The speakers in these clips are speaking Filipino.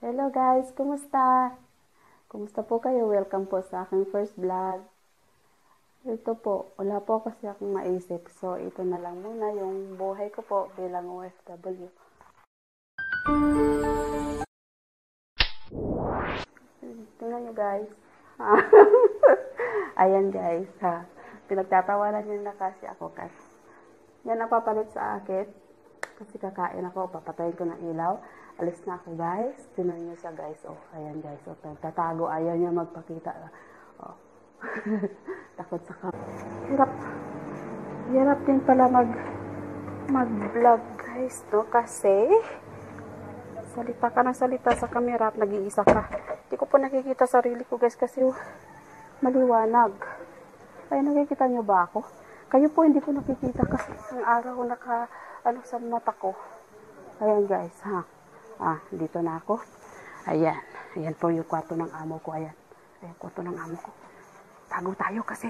Hello guys, kumusta? Kumusta po kayo? Welcome po sa aking first vlog. Ito po, wala po kasi akong maisip. So, ito na lang muna yung buhay ko po bilang OFW. Tingnan nyo guys. Ayan guys, ha. Pinagtatawanan nyo na kasi ako kasi. Yan ang papalit sa akin. Kasi kakain ako, papatayin ko ng ilaw. Alis na ako guys. Tingnan nyo siya guys. Oh, ayan guys. Oh, tatago. Ayaw niya magpakita. Oh. Takot sa kap. Hirap. Hirap din pala mag mag-vlog guys, no? Kasi salita ka ng salita sa camera at nag-iisa ka. Hindi ko po nakikita sarili ko guys kasi oh, maliwanag. Ay, nakikita nyo ba ako? Kayo po hindi ko nakikita kasi ang araw naka ano sa mata ko. Ayan guys, ha. Ah, dito na ako. Ayan. Ayan po yung kwarto ng amo ko. Ayan. Ayan, kwarto ng amo ko. Tago tayo kasi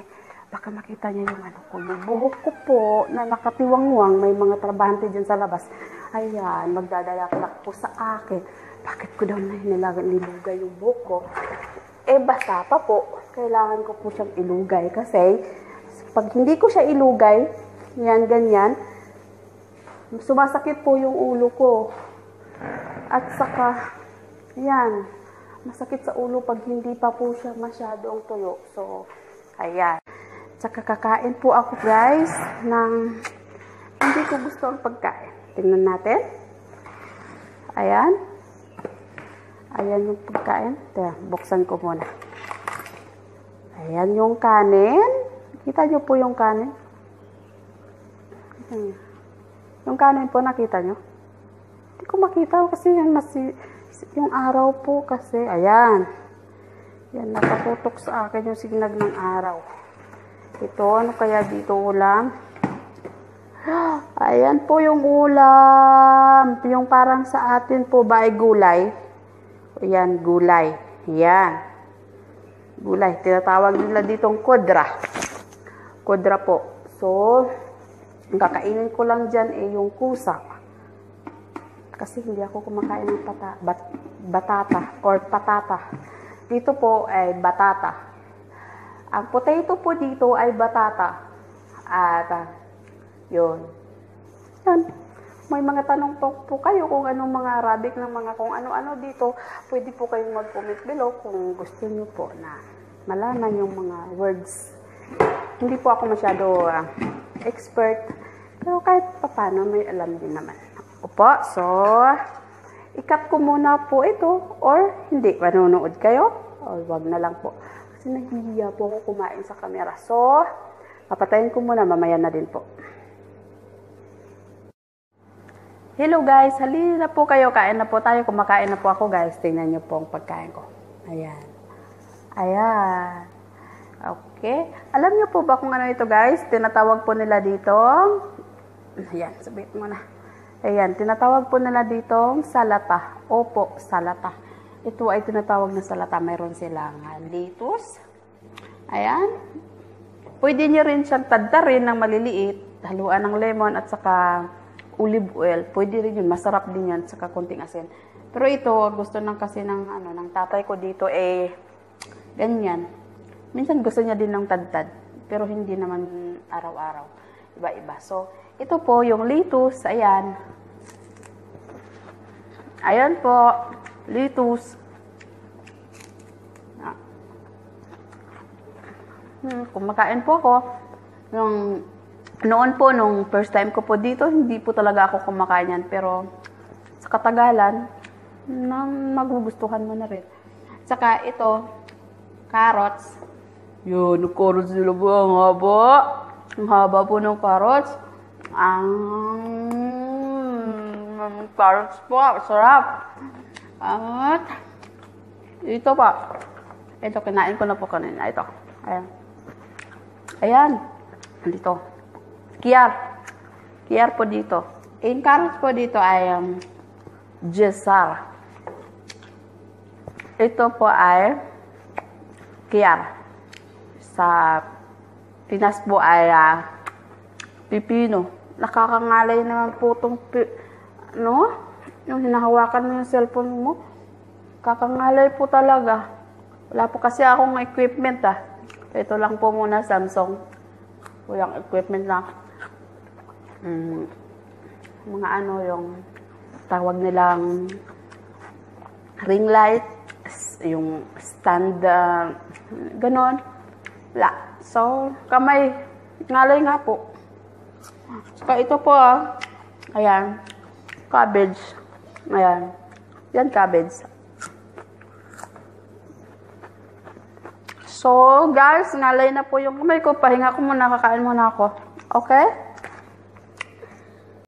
baka makita niya yung ano ko. Yung buhok ko po na nakatiwangwang. May mga trabahante dyan sa labas. Ayan, magdadalak po sa akin. Bakit ko daw na nilagay yung buhok ko? Eh, basa pa po. Kailangan ko po siyang ilugay kasi pag hindi ko siya ilugay, yan, ganyan, sumasakit po yung ulo ko. At saka, yan, masakit sa ulo pag hindi pa po siya masyadong tuyo. So, ayan. Tsaka kakain po ako guys ng hindi ko gusto ang pagkain. Tingnan natin. Ayan. Ayan yung pagkain. Teka, buksan ko muna. Ayan yung kanin. Kita nyo po yung kanin. Yung kanin po, nakita nyo? Hindi ko makita kasi yan masi, yung araw po kasi. Ayan. Yan, nakaputok sa akin yung signal ng araw. Ito, ano kaya dito ulam? Ayan po yung ulam. Yung parang sa atin po ba ay gulay? Ayan, gulay. Ayan. Gulay. Tinatawag nila ditong kodra. Kodra po. So, kakainin ko lang dyan ay yung kusa. Kasi hindi ako kumakain ng pata, bat, batata or patata. Dito po ay batata. Ang potato po dito ay batata. At, uh, yun. Yan. May mga tanong po, po kayo kung anong mga Arabic ng mga kung ano-ano dito. Pwede po kayong mag-comment below kung gusto niyo po na malaman yung mga words. Hindi po ako masyado uh, expert. Pero kahit papano may alam din naman. Opo, so, ikat ko muna po ito or hindi, manonood kayo o wag na lang po. Kasi nahihiya po ako kumain sa camera. So, papatayin ko muna, mamaya na din po. Hello guys, halina po kayo, kain na po tayo, kumakain na po ako guys. Tingnan niyo po ang pagkain ko. Ayan. Ayan. Okay. Alam niyo po ba kung ano ito guys? Tinatawag po nila dito. Ayan, sabihin mo na. Ayan, tinatawag po nila dito salata. Opo, salata. Ito ay tinatawag na salata. Mayroon silang litus. Ayan. Pwede niyo rin siyang tadtarin ng maliliit. Haluan ng lemon at saka olive oil. Pwede rin yun. Masarap din yan. Saka konting asin. Pero ito, gusto nang kasi ng, ano, ng tatay ko dito eh, ganyan. Minsan gusto niya din ng tadtad. Pero hindi naman araw-araw. Iba-iba. So, ito po yung lettuce. Ayan. Ayan po. Lettuce. Ah. Hmm, kumakain po ako. Yung noon po, nung first time ko po dito, hindi po talaga ako kumakain yan. Pero sa katagalan, na magugustuhan mo na rin. Saka ito, carrots. Yun, carrots nila po. Ang haba. Ang haba po ng carrots. Ang um, carrots po. Sarap. At ito pa. Ito, kinain ko na po kanina. Ito. Ayan. Ayan. Dito. Kiar. Kiar po dito. In carrots po dito ay um, Jesar. Ito po ay kiar. Sa Pinas po ay uh, pipino. Nakakangalay naman po itong, pi- no? Yung hinahawakan mo yung cellphone mo. Kakangalay po talaga. Wala po kasi akong equipment ah. Ito lang po muna Samsung. Walang equipment na. Mm, mga ano yung tawag nilang ring light, yung stand, ah, ganon. Wala. So, kamay, ngalay nga po. Saka ito po ah, ayan, cabbage. Ayan, yan cabbage. So, guys, ngalay na po yung kamay ko. Pahinga ko muna, kakain muna ako. Okay?